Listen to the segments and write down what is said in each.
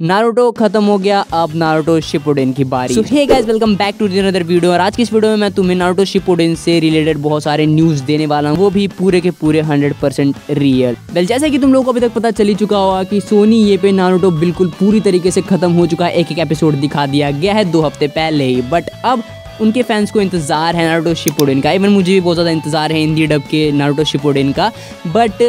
Naruto खत्म हो गया, अब नारुतो शिपुडेन की बारी। So hey guys welcome back to another video और आज की इस वीडियो में मैं तुम्हें नारुतो शिपुडेन से रिलेटेड बहुत सारे न्यूज़ देने वाला हूँ। वो भी पूरे के पूरे 100 परसेंट रियल वेल जैसे कि तुम लोगों को अभी तक पता चली चुका होगा कि सोनी ये पे नारुतो बिल्कुल पूरी तरीके से खत्म हो चुका है। एक एक एपिसोड दिखा दिया गया है दो हफ़्ते पहले ही। बट अब उनके फैंस को इंतज़ार है नारुतो शिपुडेन का। इवन मुझे भी बहुत ज़्यादा इंतज़ार है हिंदी डब के नारुतो शिपोडेन का। बट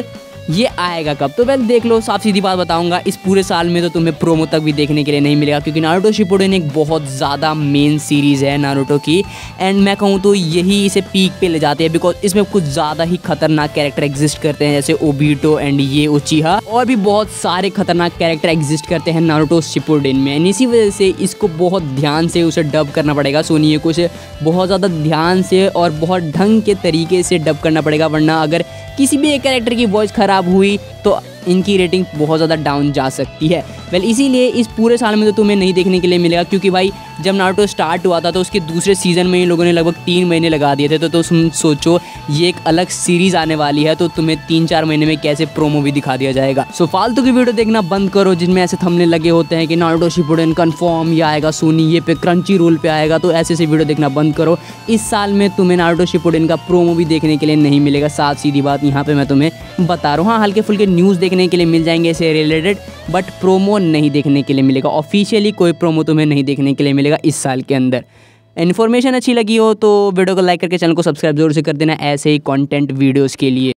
ये आएगा कब? तो वेल देख लो, साफ़ सीधी बात बताऊँगा, इस पूरे साल में तो तुम्हें प्रोमो तक भी देखने के लिए नहीं मिलेगा, क्योंकि नारुतो शिपुडेन एक बहुत ज़्यादा मेन सीरीज़ है नारुतो की एंड मैं कहूँ तो यही इसे पीक पे ले जाते हैं बिकॉज़ इसमें कुछ ज़्यादा ही खतरनाक कैरेक्टर एग्जिस्ट करते हैं, जैसे ओबीटो एंड ये उचिहा और भी बहुत सारे खतरनाक कैरेक्टर एग्जिस्ट करते हैं नारुतो शिपुडेन में एंड इसी वजह से इसको बहुत ध्यान से उसे डब करना पड़ेगा सोनी को उसे बहुत ज़्यादा ध्यान से और बहुत ढंग के तरीके से डब करना पड़ेगा, वरना अगर किसी भी एक कैरेक्टर की वॉइस ख़राब हुई तो इनकी रेटिंग बहुत ज़्यादा डाउन जा सकती है। वेल इसीलिए इस पूरे साल में तो तुम्हें नहीं देखने के लिए मिलेगा क्योंकि भाई जब नाटो स्टार्ट हुआ था तो उसके दूसरे सीज़न में ही लोगों ने लगभग तीन महीने लगा दिए थे तो, तो तुम सोचो ये एक अलग सीरीज़ आने वाली है तो तुम्हें तीन चार महीने में कैसे प्रोमो भी दिखा दिया जाएगा। सो फालतू की वीडियो देखना बंद करो जिनमें ऐसे थमने लगे होते हैं कि नाटो शिपुडन कन्फर्म ये आएगा सोनी ये पे क्रंची रोल पर आएगा तो ऐसे ऐसे वीडियो देखना बंद करो। इस साल में तुम्हें नाटो शिपुडन का प्रोमो भी देखने के लिए नहीं मिलेगा साथ सीधी बात यहाँ पर मैं तुम्हें बता रहा हूँ। हाँ हल्के फुल्के न्यूज़ देखने के लिए मिल जाएँगे इससे रिलेटेड बट प्रोमो नहीं देखने के लिए मिलेगा। ऑफिशियली कोई प्रोमो तुम्हें नहीं देखने के लिए मिलेगा इस साल के अंदर। इन्फॉर्मेशन अच्छी लगी हो तो वीडियो को लाइक करके चैनल को सब्सक्राइब ज़रूर से कर देना ऐसे ही कॉन्टेंट वीडियोज़ के लिए।